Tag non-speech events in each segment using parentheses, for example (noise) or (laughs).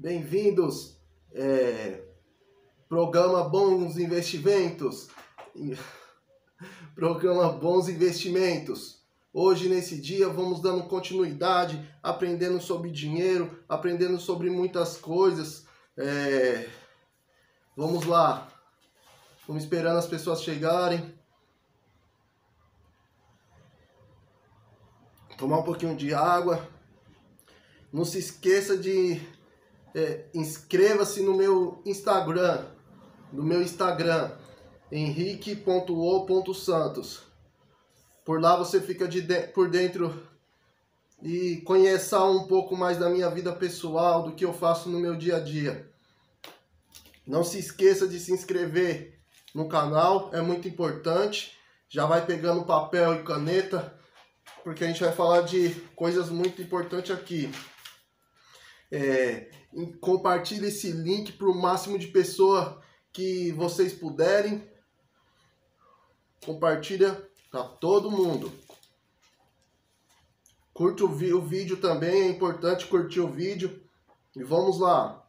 Bem-vindos, é, programa Bons Investimentos. (laughs) Programa Bons Investimentos. Hoje, nesse dia, vamos dando continuidade, aprendendo sobre dinheiro, aprendendo sobre muitas coisas. É, vamos lá. Vamos esperando as pessoas chegarem. Tomar um pouquinho de água. Não se esqueça de é, inscreva-se no meu Instagram, no meu Instagram, henrique.o.santos. Por lá você fica de, de por dentro e conheça um pouco mais da minha vida pessoal, do que eu faço no meu dia a dia. Não se esqueça de se inscrever no canal, é muito importante. Já vai pegando papel e caneta, porque a gente vai falar de coisas muito importantes aqui. É, compartilhe esse link para o máximo de pessoas que vocês puderem. Compartilha para todo mundo. Curte o, o vídeo também, é importante curtir o vídeo. E vamos lá.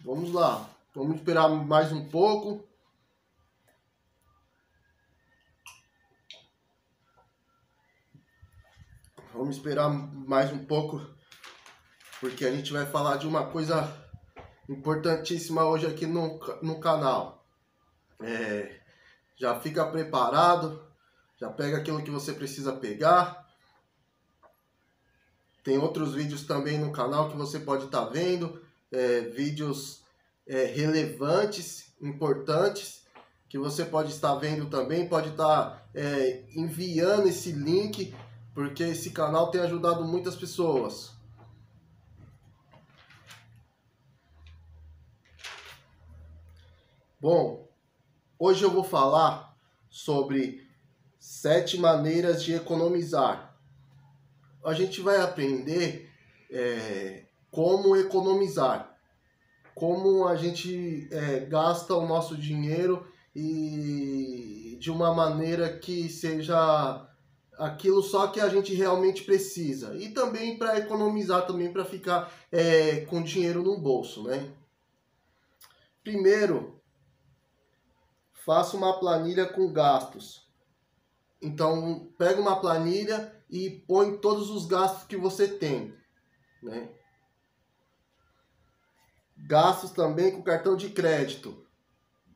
Vamos lá. Vamos esperar mais um pouco. Vamos esperar mais um pouco porque a gente vai falar de uma coisa importantíssima hoje aqui no, no canal. É, já fica preparado, já pega aquilo que você precisa pegar. Tem outros vídeos também no canal que você pode estar tá vendo, é, vídeos é, relevantes, importantes, que você pode estar vendo também, pode estar é, enviando esse link, porque esse canal tem ajudado muitas pessoas. Bom, hoje eu vou falar sobre sete maneiras de economizar. A gente vai aprender é, como economizar, como a gente é, gasta o nosso dinheiro e de uma maneira que seja aquilo só que a gente realmente precisa e também para economizar também para ficar é, com dinheiro no bolso, né? Primeiro, faça uma planilha com gastos. Então, pega uma planilha e põe todos os gastos que você tem, né? Gastos também com cartão de crédito.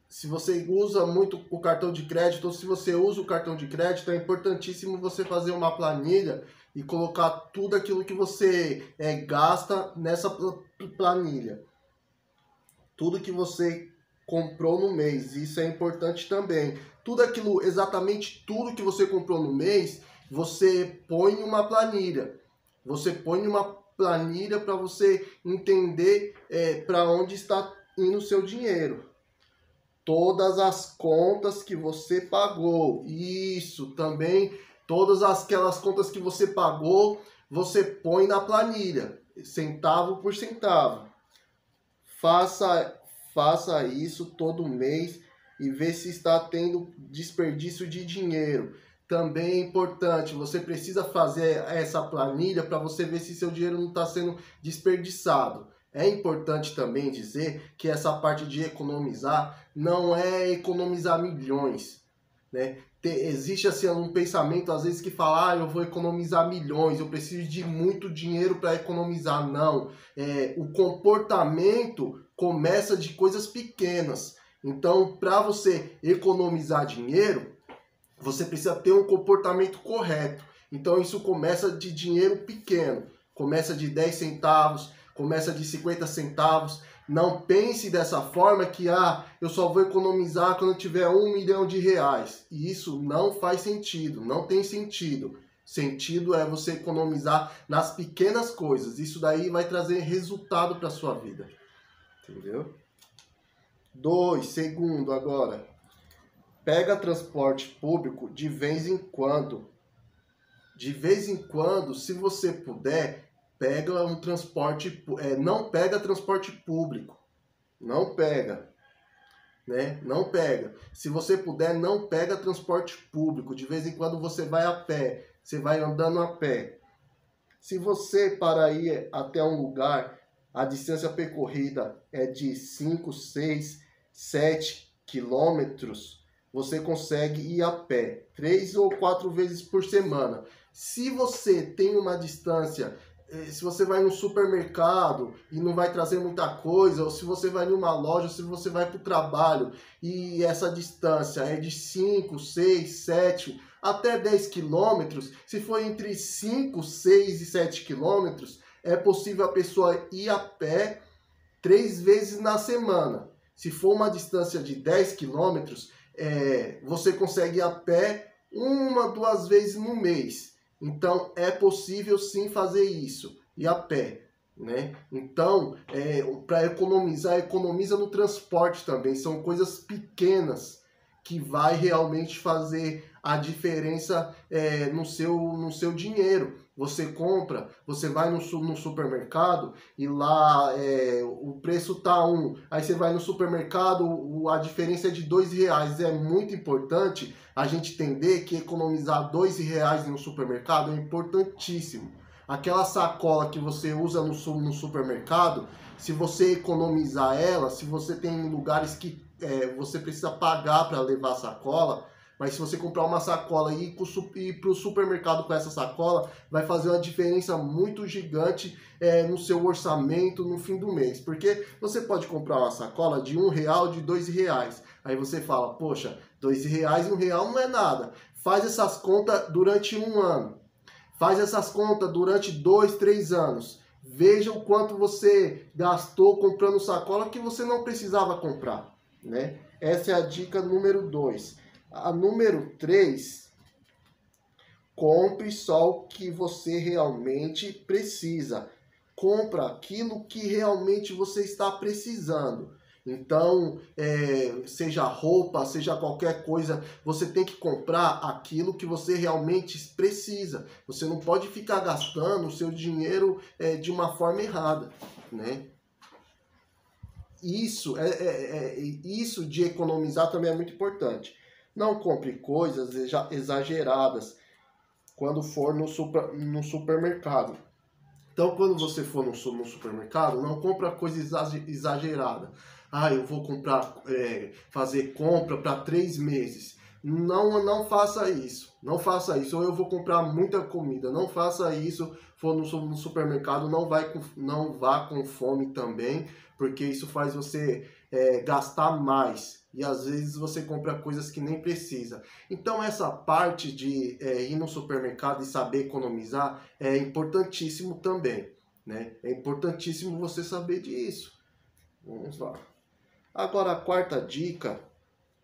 Se você usa muito o cartão de crédito ou se você usa o cartão de crédito, é importantíssimo você fazer uma planilha e colocar tudo aquilo que você é, gasta nessa planilha. Tudo que você comprou no mês. Isso é importante também. Tudo aquilo, exatamente tudo que você comprou no mês, você põe uma planilha. Você põe uma planilha para você entender é, para onde está indo o seu dinheiro. Todas as contas que você pagou. Isso também. Todas aquelas contas que você pagou, você põe na planilha, centavo por centavo. Faça faça isso todo mês e vê se está tendo desperdício de dinheiro. Também é importante, você precisa fazer essa planilha para você ver se seu dinheiro não está sendo desperdiçado. É importante também dizer que essa parte de economizar não é economizar milhões, né? existe assim um pensamento às vezes que fala, ah, eu vou economizar milhões, eu preciso de muito dinheiro para economizar. Não, é, o comportamento começa de coisas pequenas. Então, para você economizar dinheiro, você precisa ter um comportamento correto. Então, isso começa de dinheiro pequeno. Começa de 10 centavos, começa de 50 centavos. Não pense dessa forma que ah, eu só vou economizar quando tiver um milhão de reais. E isso não faz sentido, não tem sentido. Sentido é você economizar nas pequenas coisas. Isso daí vai trazer resultado para sua vida. Entendeu? Dois, segundo agora. Pega transporte público de vez em quando. De vez em quando, se você puder, pega um transporte, é, não pega transporte público. Não pega. Né? Não pega. Se você puder, não pega transporte público. De vez em quando você vai a pé, você vai andando a pé. Se você para ir até um lugar, a distância percorrida é de 5, 6, 7 quilômetros, você consegue ir a pé três ou quatro vezes por semana. Se você tem uma distância eh, se você vai no supermercado e não vai trazer muita coisa, ou se você vai numa loja, ou se você vai para o trabalho e essa distância é de 5, 6, 7, até 10 quilômetros, se for entre 5, 6 e 7 quilômetros, é possível a pessoa ir a pé três vezes na semana. Se for uma distância de 10 quilômetros, é, você consegue ir a pé uma, duas vezes no mês. Então é possível sim fazer isso e a pé. Né? Então, é, para economizar, economiza no transporte também. São coisas pequenas que vai realmente fazer a diferença é, no, seu, no seu dinheiro. Você compra, você vai no, no supermercado e lá é, o preço tá um. Aí você vai no supermercado, a diferença é de dois reais. É muito importante a gente entender que economizar dois reais no supermercado é importantíssimo. Aquela sacola que você usa no, no supermercado, se você economizar ela, se você tem lugares que é, você precisa pagar para levar a sacola, mas se você comprar uma sacola e ir para o supermercado com essa sacola, vai fazer uma diferença muito gigante é, no seu orçamento no fim do mês. Porque você pode comprar uma sacola de um real, de dois reais. Aí você fala, poxa, dois reais e um real não é nada. Faz essas contas durante um ano. Faz essas contas durante dois, três anos. Veja o quanto você gastou comprando sacola que você não precisava comprar, né? Essa é a dica número dois. A número 3, compre só o que você realmente precisa. Compra aquilo que realmente você está precisando. Então, é, seja roupa, seja qualquer coisa, você tem que comprar aquilo que você realmente precisa. Você não pode ficar gastando o seu dinheiro é, de uma forma errada, né? Isso, é, é, é isso de economizar também é muito importante. Não compre coisas exageradas quando for no, super, no supermercado. Então, quando você for no, no supermercado, não compra coisa exagerada. Ah, eu vou comprar, é, fazer compra para três meses. Não, não faça isso. Não faça isso. Ou eu vou comprar muita comida. Não faça isso. For no, supermercado, não, vai não vá com fome também, porque isso faz você é, gastar mais e às vezes você compra coisas que nem precisa. Então essa parte de é, ir no supermercado e saber economizar é importantíssimo também, né? É importantíssimo você saber disso. Vamos lá. Agora a quarta dica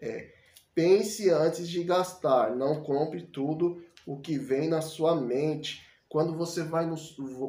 é pense antes de gastar, não compre tudo o que vem na sua mente. Quando você vai no,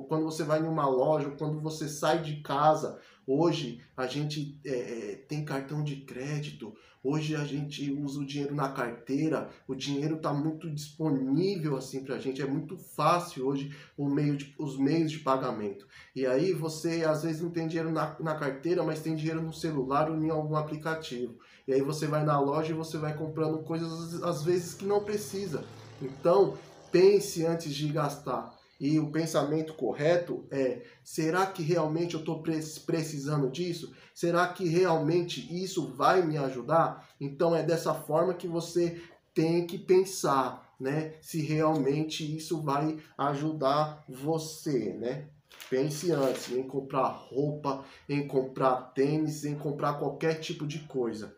quando você vai numa loja, quando você sai de casa, Hoje a gente é, é, tem cartão de crédito, hoje a gente usa o dinheiro na carteira, o dinheiro está muito disponível assim para a gente, é muito fácil hoje o meio de, os meios de pagamento. E aí você às vezes não tem dinheiro na, na carteira, mas tem dinheiro no celular ou em algum aplicativo. E aí você vai na loja e você vai comprando coisas às vezes que não precisa. Então pense antes de gastar e o pensamento correto é: será que realmente eu estou precisando disso? Será que realmente isso vai me ajudar? Então é dessa forma que você tem que pensar, né? Se realmente isso vai ajudar você, né? Pense antes em comprar roupa, em comprar tênis, em comprar qualquer tipo de coisa.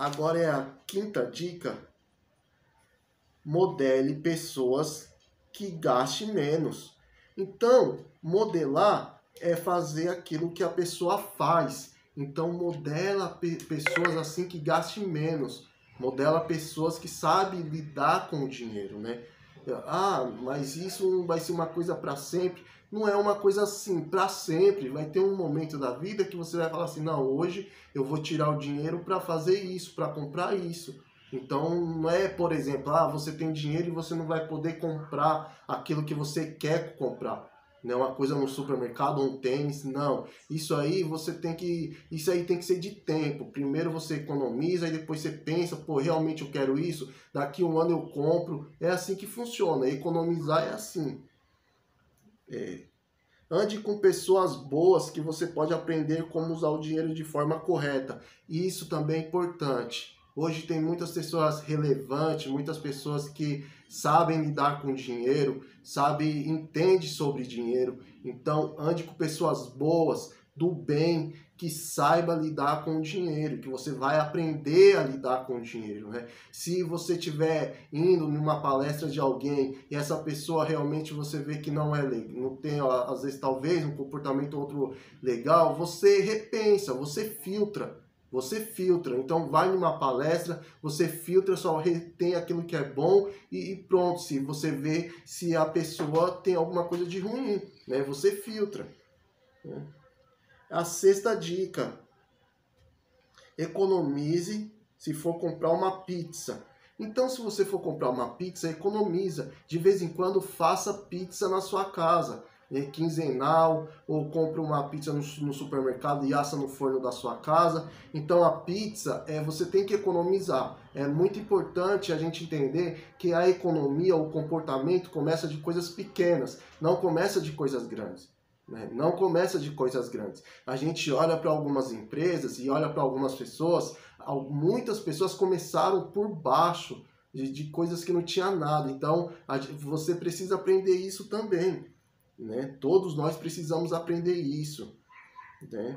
Agora é a quinta dica modele pessoas que gastem menos. Então, modelar é fazer aquilo que a pessoa faz. Então, modela pe pessoas assim que gastem menos. Modela pessoas que sabem lidar com o dinheiro, né? Ah, mas isso não vai ser uma coisa para sempre. Não é uma coisa assim para sempre. Vai ter um momento da vida que você vai falar assim: não, hoje eu vou tirar o dinheiro para fazer isso, para comprar isso. Então não é, por exemplo, ah, você tem dinheiro e você não vai poder comprar aquilo que você quer comprar. né? Uma coisa no supermercado, um tênis, não. Isso aí você tem que, isso aí tem que ser de tempo. Primeiro você economiza e depois você pensa, pô, realmente eu quero isso. Daqui um ano eu compro. É assim que funciona. Economizar é assim. É. Ande com pessoas boas que você pode aprender como usar o dinheiro de forma correta. Isso também é importante. Hoje tem muitas pessoas relevantes, muitas pessoas que sabem lidar com dinheiro, sabe, entende sobre dinheiro. Então, ande com pessoas boas, do bem, que saiba lidar com o dinheiro, que você vai aprender a lidar com o dinheiro, né? Se você estiver indo numa palestra de alguém e essa pessoa realmente você vê que não é não tem às vezes talvez um comportamento outro legal, você repensa, você filtra, você filtra, então vai numa palestra, você filtra, só retém aquilo que é bom e, e, pronto. Se você vê se a pessoa tem alguma coisa de ruim, né? Você filtra. Né? A sexta dica: economize se for comprar uma pizza. Então, se você for comprar uma pizza, economiza. De vez em quando, faça pizza na sua casa é, quinzenal, ou compra uma pizza no, no, supermercado e assa no forno da sua casa. Então a pizza é você tem que economizar. É muito importante a gente entender que a economia, o comportamento começa de coisas pequenas, não começa de coisas grandes. Né? Não começa de coisas grandes. A gente olha para algumas empresas e olha para algumas pessoas, muitas pessoas começaram por baixo. De, de coisas que não tinha nada. Então, a, você precisa aprender isso também. Né? Todos nós precisamos aprender isso. Né?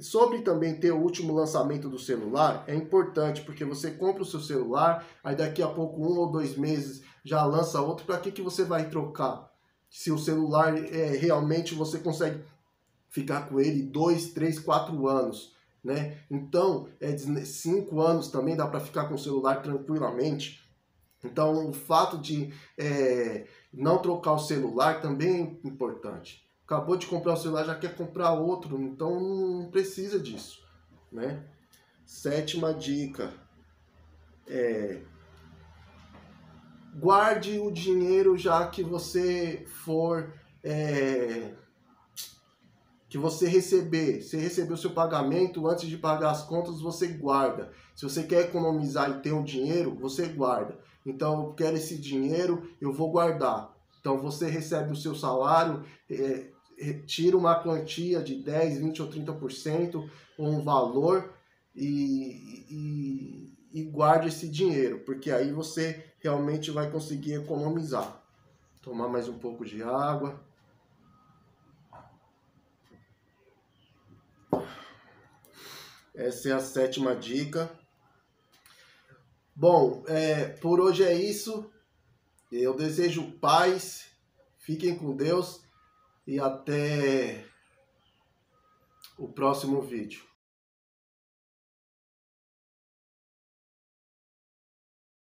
Sobre também ter o último lançamento do celular, é importante porque você compra o seu celular, aí daqui a pouco, um ou dois meses, já lança outro. Para que, que você vai trocar? Se o celular é, realmente você consegue ficar com ele dois, três, quatro anos. Né? Então, é, cinco anos também dá para ficar com o celular tranquilamente. Então, o fato de é, não trocar o celular também é importante. Acabou de comprar o celular, já quer comprar outro, então não precisa disso. Né? Sétima dica. É, guarde o dinheiro já que você for é, que você receber, você recebeu seu pagamento, antes de pagar as contas, você guarda. Se você quer economizar e ter um dinheiro, você guarda. Então, eu quero esse dinheiro, eu vou guardar. Então, você recebe o seu salário, é, tira uma quantia de 10, 20 ou 30%, um valor, e, e, e guarde esse dinheiro, porque aí você realmente vai conseguir economizar. Tomar mais um pouco de água. Essa é a sétima dica. Bom, é, por hoje é isso. Eu desejo paz, fiquem com Deus e até o próximo vídeo.